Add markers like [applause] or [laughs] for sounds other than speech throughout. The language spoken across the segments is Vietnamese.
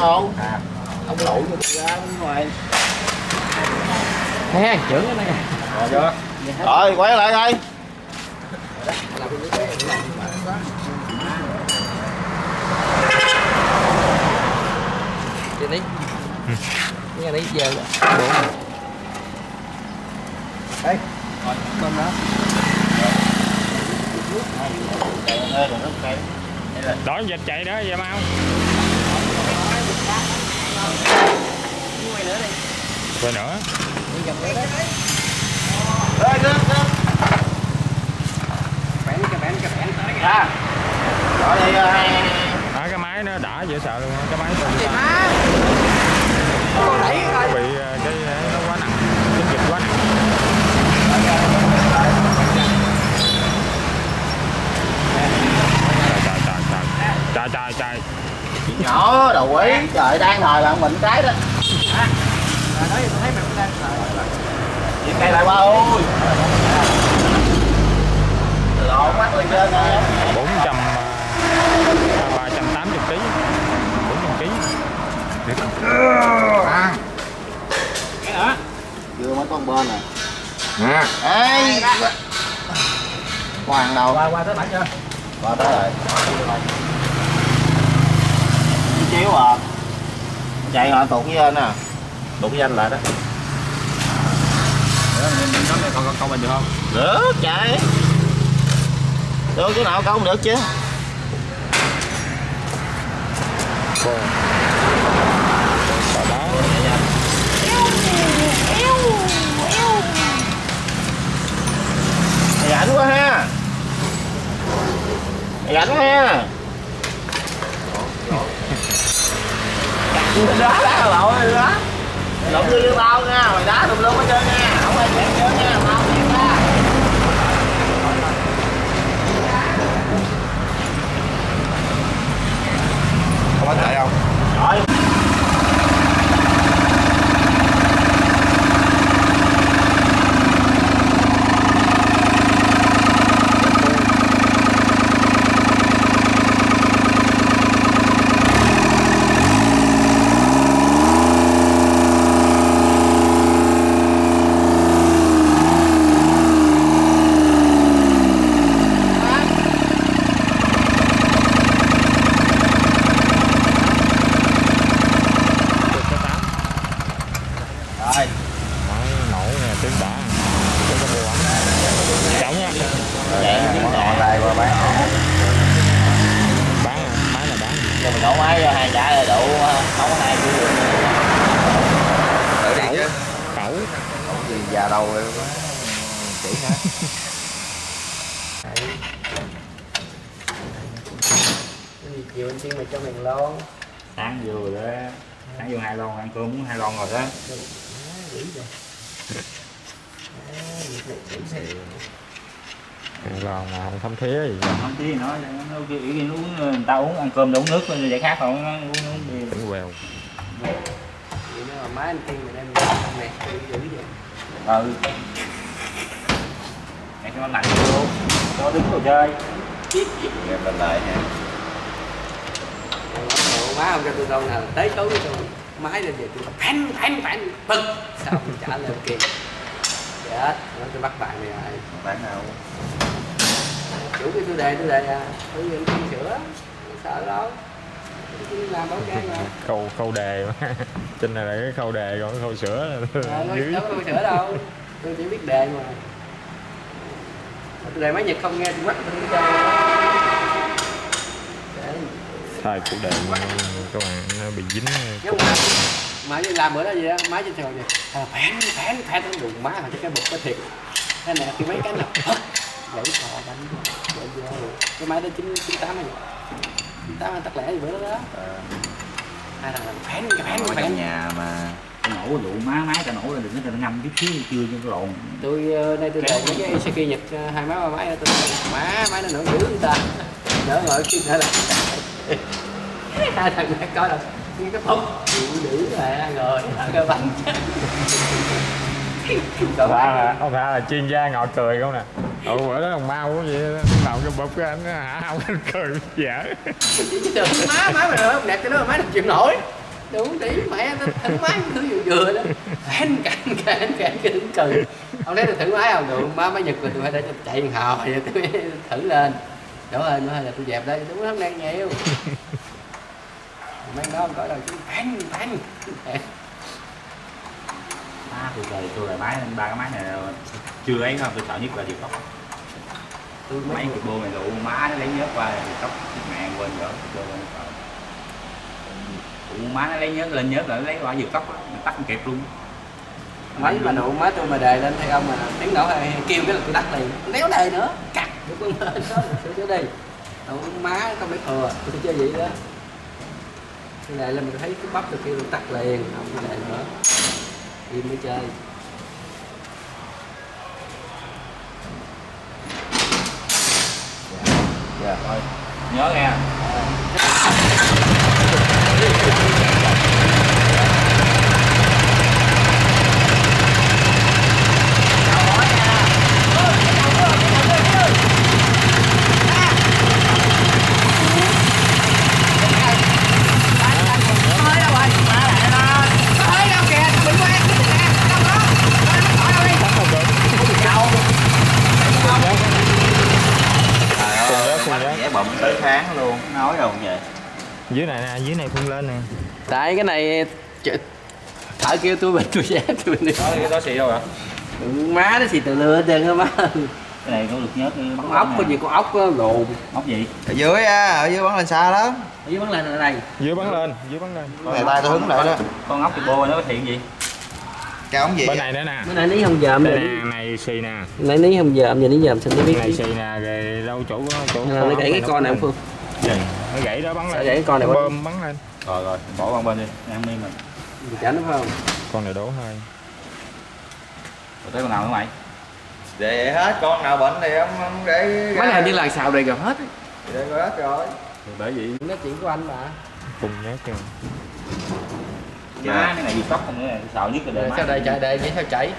không? À. ông lộn cho ra ngoài. He chưởng ở đây rồi chưa rồi quay lại coi. Ừ. Giờ đi Giờ đi giờ Bốn Đây Rồi cơm đó Đói dịch chạy đó vậy mau. Ờ, hai à, cái máy nó đã dễ sợ luôn cái máy tôi bị ờ, cái ờ, nó quá nặng. Cái dịch quá nặng. Trời trời trời. Trời trời trời. Nhỏ đầu quý trời đang thời bạn mình trái đó rồi nói gì tôi thấy mày cũng đang chuyện cây lại ba ơi lộn mắt lên trên nè bốn trăm ờ, ba trăm tám mươi ký. bốn trăm ký. À. Cái đó. Vừa mới con bên nè. Ấy hoàng đầu qua qua tới bạn chưa? Qua tới rồi. Chiếu à. Chạy họ tụt với anh à? Tụt với anh lại đó nó này con con mình được không? Được chạy được, cái nào không được chứ. Cô rảnh quá ha. Rảnh ha. Đá đá lộn rồi đó lộn như tao nha. Mày đá tùm lum hết trơn nha không ai chẹn trơn nha tao chẹn ra không bán chạy không rồi cái tám rồi Máy nổ nè tiếng đã Cái con bộ ẩm Trọng nha chạy tiếng ngọn lại qua bán Bán à, máy là bán giờ mình nổ máy cho hai trả là đủ nấu hai chữ thử đi chứ Cẩu già đầu rồi. Chỉ hả chiều anh tiên mày cho mình lon? Sáng vừa đó. Sáng vừa hai lon ăn cơm muốn hai lon rồi đó. Này lon mà không thấm thía gì. Không tí nó nó kêu kiến uống người ta uống ăn cơm uống nước vậy khác không nó uống uống bia. Quèo vậy nếu mà má anh tiên mình đem nè quỷ dữ vậy ừ. Để cho nó lạnh vô. Cho đứng đồ chơi. Nghe mình lại nha má không cho tôi đâu nào tới tối tôi máy lên về tôi phanh phanh phanh. Bực. Sao mình trả lên kịp chết nó tôi bắt bạn này rồi. Bán nào? Chủ cái tôi đề tôi đề à. Tôi nhìn không sửa. Sợ đâu Khâu, khâu đề mà [laughs] Trên này là cái khâu đề còn cái khâu sữa à, [laughs] dưới. đâu có sửa đâu. Tôi chỉ biết đề mà. Đề máy nhật không nghe tôi quắt tôi không cho. Thôi cụ đề các bạn nó bị dính. Nếu mà đi làm bữa đó gì á máy trên gì à, phán phán phán nó đụng má mà cái bụng có thiệt. Cái này khi mấy cái phất gãy cò đánh gãy vô. Cái máy đó chín chín tám hay tám anh tắt lẻ gì bữa đó đó. Hai thằng làm phán cái phán ở cái nhà mà cái nổ dụ má máy ta nổ lên đừng có ngâm chút xíu chưa cho cái lộn. Tôi ờ, nay tôi mấy cái Isaki nhật ờ, hai má ba máy tôi má máy nó nổi dữ người ta. Đỡ ngồi kia nữa là hai thằng này coi là như cái phốc chịu dữ là rồi cái bánh Ông ta là, ông ta là chuyên gia ngồi cười không nè Ừ bữa đó thằng mau cũng vậy đó. Làm cái bụp cái anh hả không anh cười dở chứ đừng má má mày nữa đẹp cho nó má đừng chịu nổi. Đủ đi mẹ nó thử máy thứ vừa vừa đó. Cản cản cản cản cái đứng cười. Ông lấy thử máy không? Được má máy nhật rồi tôi phải để chạy hồi vậy mới thử lên. Đổ ơi nữa là tôi dẹp đây đúng lắm đang nhiều mấy đó không có đâu chứ phán phán à, tôi trời tôi là máy ba cái máy này là chưa lấy không tôi sợ nhất là diệt tóc tôi mới cái bô này đủ má nó lấy nhớt qua tóc mẹ quên rồi bô má nó lấy nhớt lên nhớt nó lấy qua diệt tóc mình tắt kịp luôn. Mấy mà nụ má tôi mà đề lên hay không mà tiếng nổ hay kêu cái là tôi tắt liền. Đéo đề nữa. Được con lên đó sửa đi. Nụ má không biết thừa tôi chơi vậy đó. Đề lên mình thấy cái bắp tôi kêu tôi tắt liền không đề nữa. Im mới chơi dạ nhớ nghe trời ơi cùng mắt nhớ. vẽ bụng tới tháng luôn nói đâu vậy dưới này nè dưới này phun lên nè. Tại cái này thợ kêu tôi bình tôi giá tôi bình đó cái đó xì đâu hả má nó xì từ lừa hết á má cái này có được nhớt con ốc có gì con ốc có lùn ốc gì? Ở dưới á ở dưới bắn lên xa lắm. Ở dưới bắn lên ở đây. Dưới bắn lên dưới bắn lên. Này tay tôi hứng lại đó. Con ốc cái bô nó có thiện gì? Cái ống gì bên này nữa nè. Cái này ní không dòm nè này xì nè. Này ní không dòm giờ ní dòm sao nó biết này xì nè rồi đâu chỗ chỗ À, gãy cái con này không Phương. Gì? Nó gãy đó bắn Sao lên. gãy? Con này bơm bắn lên. Rồi rồi bỏ qua bên đi em mi mình Mình phải không? Con này đổ hơi rồi tới con nào nữa mày? Để hết con nào bệnh thì ông, ông để mấy này như là xào đầy gặp hết. Á. để hết rồi. Bởi vì nói chuyện của anh mà. Cùng nhớ kìa. Má cái này diệt tóc không nữa sợ nhất là Rồi đời sao má. đây chạy đây vậy sao chạy?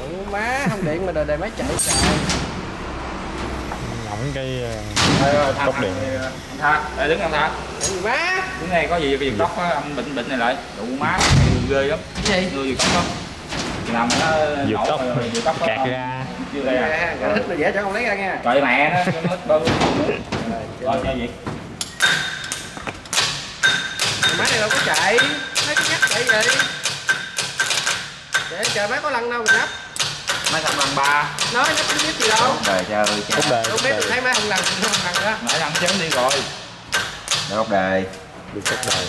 Ủa, má không điện mà đời đời máy chạy trời cái ờ, Tóc tha, điện. anh tha Ê, đứng anh tha Ủa, má. Đứng này có gì cái diệt tóc á anh bệnh bệnh này lại. Đủ má ghê lắm. Cái gì? Người diệt tóc đó làm nó nổ tóc. rồi, diệt tóc cạt ra. Chưa đây à thích là dễ cho con lấy ra nha. Trời mẹ nó nó mất bơm. Rồi cho gì? Má này đâu có chạy. Mấy cái nhắc chạy vậy. Để chờ má có lăn đâu mà nhấp mấy thằng bằng ba. Nói nó không biết gì đâu. Đời cha ơi cha. Đâu cúc biết thấy má không lăn không? Lăn đó. Nãy thằng chém đi rồi. Để góc đề được cúc đề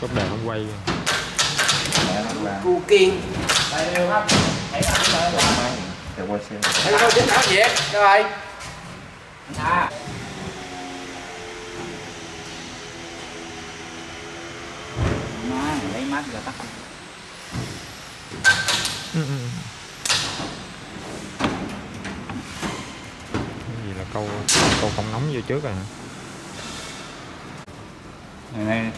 cúc đề không quay. Cu kiên. Đây rồi máy để quay xem thấy không chính nói việc rồi má lấy mắt ra tắt Ừ, ừ. cái gì là cầu phòng nóng vô trước rồi hả? Này này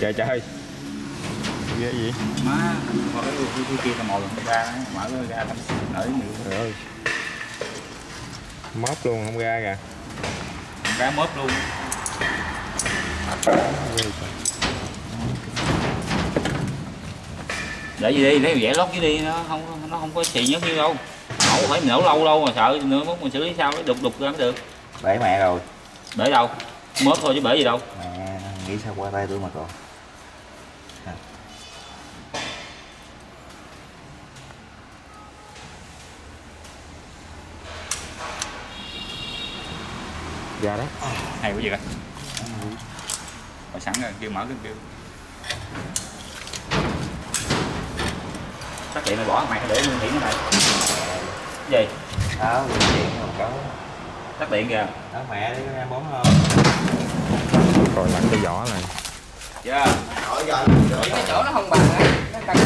trời trời. Ghê gì má qua cái kia tao mồi lần ra mở cái ra nở nhiều. Trời ơi. Móp luôn không ra kìa. Cá mớp luôn. Ghê trời. để gì đi lấy vẽ lót dưới đi nó không nó không có xì nhất như đâu. Nổ phải nổ lâu lâu mà sợ nữa mốt mình xử lý sao nó đục đục ra mới được. Bể mẹ rồi. Bể đâu? Mớp thôi chứ bể gì đâu. Mẹ nghĩ sao qua tay tôi mà còn ra đó hay quá vậy cả rồi sẵn rồi kêu mở cái kêu. Tắt điện mày bỏ mày phải để nguyên hiển ở đây gì? Đó, điện điện một cái tắt điện kìa. Đó mẹ đi em bóng không Rồi lật cái vỏ này. Chưa hỏi giờ cái chỗ nó không bằng á. Nó căng.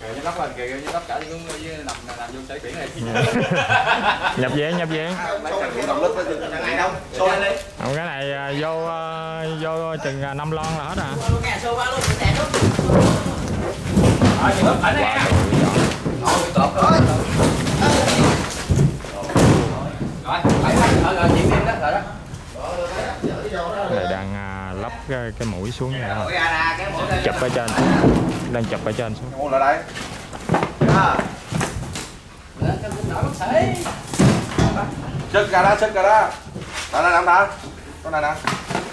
Kìa nó lóc lên kìa, nó lóc cả xuống với nằm nằm vô sấy biển này. [laughs] Nhập vén nhập vén số này động lực với thằng này đâu. Số lên đi. Không, cái này à, vô à, vô chừng à, năm lon là hết à. Rồi chị bấm ở đây Quá nha trời vỏ Ôi, cột đó. Rồi, phải phải, ờ, rồi, chuyển điện đó, rồi. Đó. Cái này đang à, lắp cái, cái mũi xuống này thôi Ôi, à, nè, cái mũi đây. chụp ở trên. Đang chụp ở trên xuống. Ngồi lại đây. À Lên, cho cũng đỡ bác sĩ. chất ra đó chất ra đó đó là làm ta con này nè.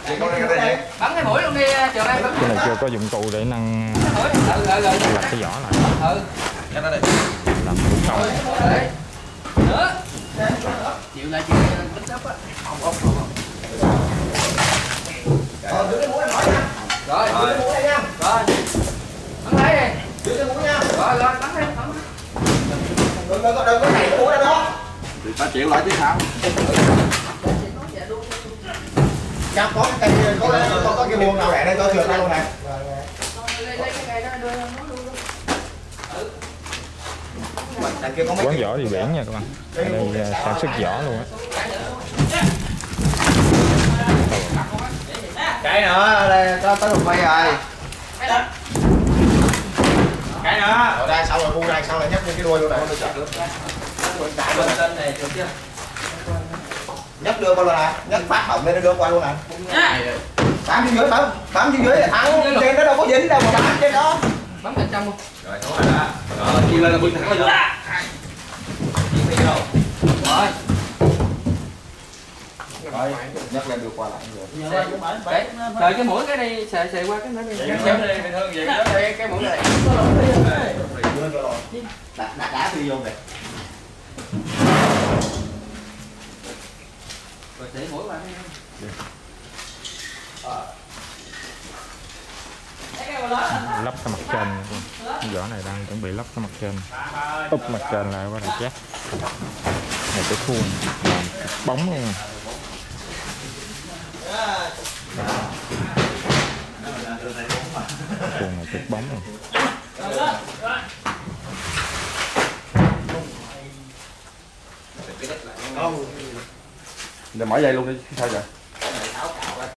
Chị con này cái này Bắn cái mũi luôn đi, trường em bắn cái này chưa có dụng cụ để nâng cái mũi. Lật cái vỏ lại. Ừ, làm thủ công cái mũi. Nữa. Chịu lại, chịu tính ấp á. Ờ giữ cái mũi này hỏi nha. Rồi, giữ cái mũi này nha. Rồi. Bắn lấy đi. giữ cái mũi nha Rồi, rồi, bắn đi, bắn đừng có đừng có đẩy cái ra đó. Thì ta chịu lại chứ sao? Chắc có cái cây có cái có, có cái buông nào để đây cho trượt đây luôn này Lấy- lấy cái cây đó đưa nó luôn. đằng kia có mấy quán cái vỏ thì biển nha các bạn. Ở đây sản xuất vỏ luôn á cái nữa đây có tới một quay rồi. Cái nữa. Ở đây sau rồi bu này sau lại nhấc lên cái đuôi luôn này. Bên trên này, được chưa? nhấc đưa qua luôn nè nhấc phát hỏng lên nó đưa qua luôn nè bám trên dưới bám bám trên dưới là thắng trên nó đâu có dính đâu mà bám trên đó. Bắn bên trong luôn. Rồi, đúng rồi đó. Rồi, chia lên là bưng thẳng lên luôn Rồi. Rồi nhấc lên đưa qua lại rồi Cái, rồi cái mũi cái đi, xề xề qua cái nữa đi. Kéo vậy Cái, cái mũi này. đặt đặt đá đi vô kìa. Rồi để mũi qua. lắp cái mặt trên. Vỏ này đang chuẩn bị lắp cái mặt trên. Úp mặt trên lại qua là chét này cái khuôn. Làm bóng luôn Cuồng là cực bóng rồi Để mở dây luôn đi, sao vậy?